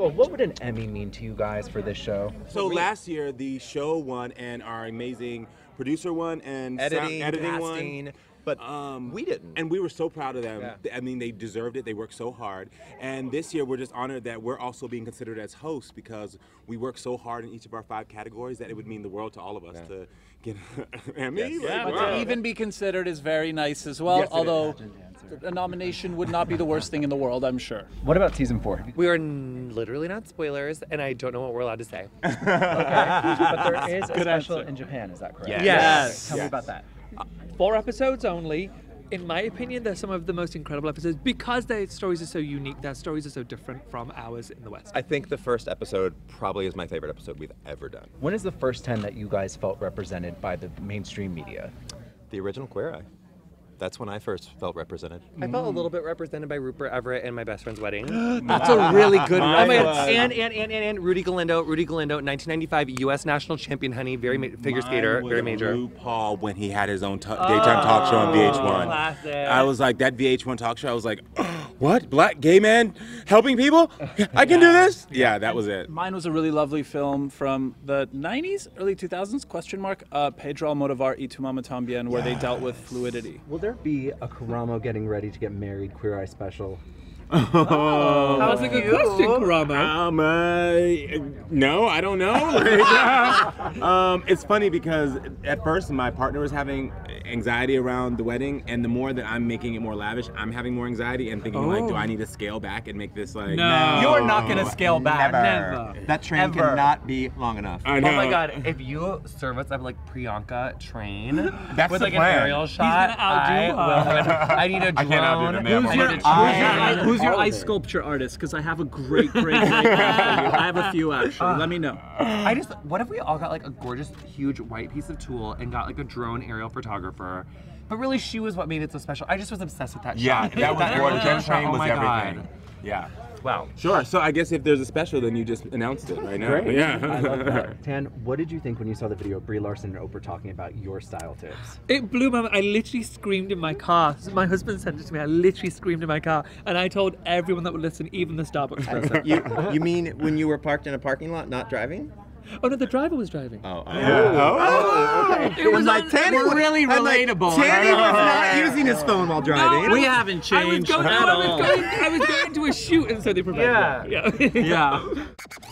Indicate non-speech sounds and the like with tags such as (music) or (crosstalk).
Well, what would an Emmy mean to you guys for this show? So last year the show won and our amazing producer won and sound- Editing, editing casting, won. but Um, we didn't. and we were so proud of them. Yeah. I mean, they deserved it. They worked so hard. And this year, we're just honored that we're also being considered as hosts because we worked so hard in each of our five categories that it would mean the world to all of us to get (laughs) an Emmy. Yes. Like, Yeah, But wow. to even be considered is very nice as well. Yes, although is. A nomination would not be the worst thing in the world, I'm sure. What about season four? We are n- literally not spoilers, and I don't know what we're allowed to say. (laughs) but there is a Good special answer. in Japan. Is that correct? Yes. Yes. Tell me about that. Uh, four episodes only. In my opinion, they're some of the most incredible episodes because their stories are so unique. Their stories are so different from ours in the West. I think the first episode probably is my favorite episode we've ever done. When is the first time that you guys felt represented by the mainstream media? The original Queer Eye. That's when I first felt represented. I felt a little bit represented by Rupert Everett and my best friend's wedding. (gasps) That's a really good (laughs) Oh my reference. God. And, and, and, and, and Rudy Galindo, Rudy Galindo, 1995 U.S. national champion, honey, very ma- figure Mine skater, was very major. RuPaul when he had his own t- daytime talk show on VH1. classic. I was like that VH1 talk show. I was like, what? Black gay man helping people? I can do this? Yeah, that was it. Mine was a really lovely film from the 90s, early 2000s, question mark, uh, Pedro Almodovar y Tu Mama Tambien, where they dealt with fluidity. Will be a Karamo getting ready to get married Queer Eye special? That's a good question, Karamo. Um, uh, no, I don't know. Like, (laughs) um, it's funny because at first my partner was having anxiety around the wedding, and the more that I'm making it more lavish, I'm having more anxiety and thinking like, do I need to scale back and make this like? No. You are not going to scale back. Never. That train Ever. cannot be long enough. I know. Oh my god, if you serve us up like Priyanka train (gasps) That's with the like plan. an aerial shot, gonna outdo I, will, I need a (laughs) I can't outdo drone. them. They have I a need a budget. Who's your, who's your ice sculpture artist? Because I have a great, great, great (laughs) one for you. I have a few actually. Let me know. I just, what if we all got like a gorgeous, huge white piece of tulle and got like a drone aerial photographer? But really, she was what made it so special. I just was obsessed with that Yeah, shot. that was aerial gorgeous. That shot, oh was my everything. God. Yeah. Wow. Sure. So I guess if there's a special, then you just announced it right now. Great. Yeah. I love that. (laughs) Tan, what did you think when you saw the video of Brie Larson and Oprah talking about your style tips? It blew my mind. I literally screamed in my car. My husband sent it to me. I literally screamed in my car. And I told everyone that would listen, even the Starbucks person. (laughs) You, you mean when you were parked in a parking lot, not driving? Oh, no, the driver was driving. Oh, Oh. oh it was like on- Tanny we're was- really I'm like, relatable. Tanny was (laughs) not using his phone while driving. We haven't I was changed going, at I was all. going, I was going to a shoot, and so they prevented Yeah. it. Yeah. Yeah. (laughs) (laughs)